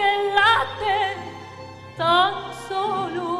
que late tan solo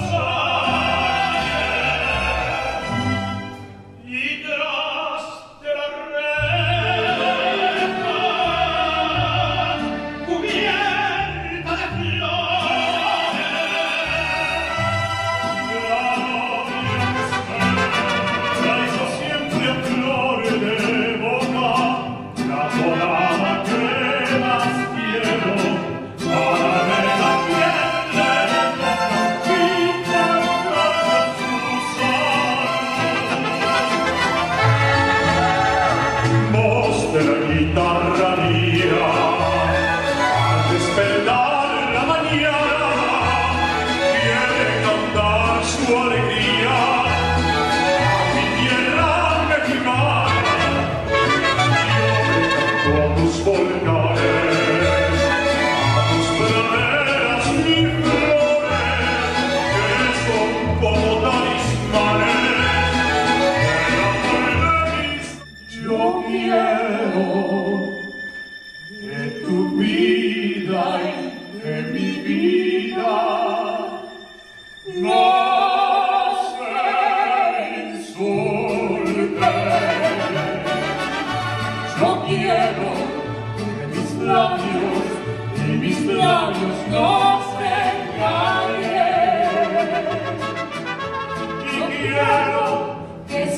the. what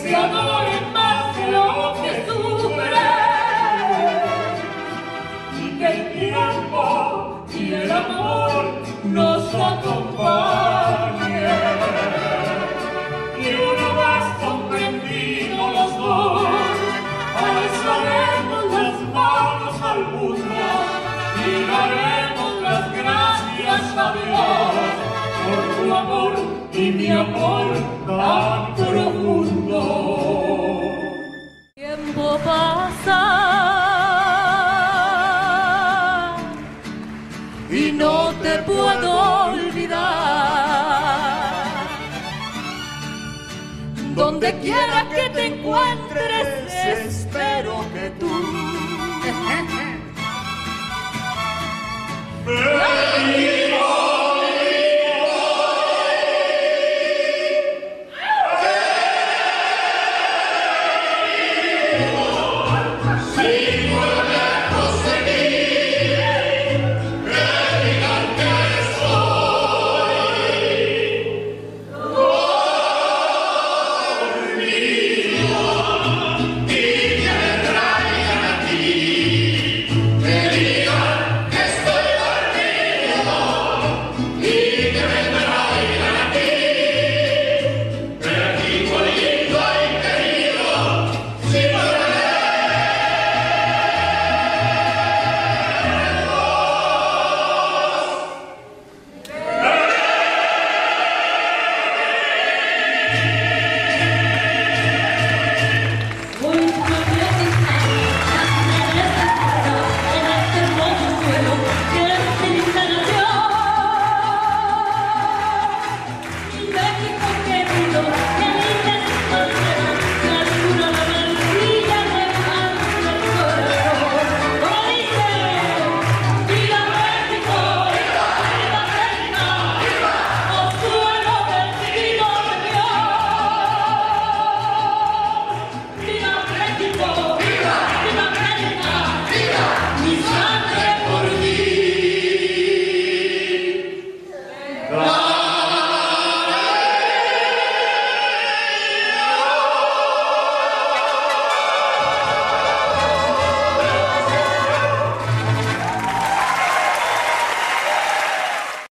Se amor y paz lo que sufrió y que el tiempo y el amor nos acompañe, y una vez comprendimos los dos, haremos las manos algunos y daremos las gracias a Dios tu amor y mi amor tan profundo. Tiempo pasa y no te puedo olvidar. Donde quiera que te encuentres, espero que tú. ¡Feliz!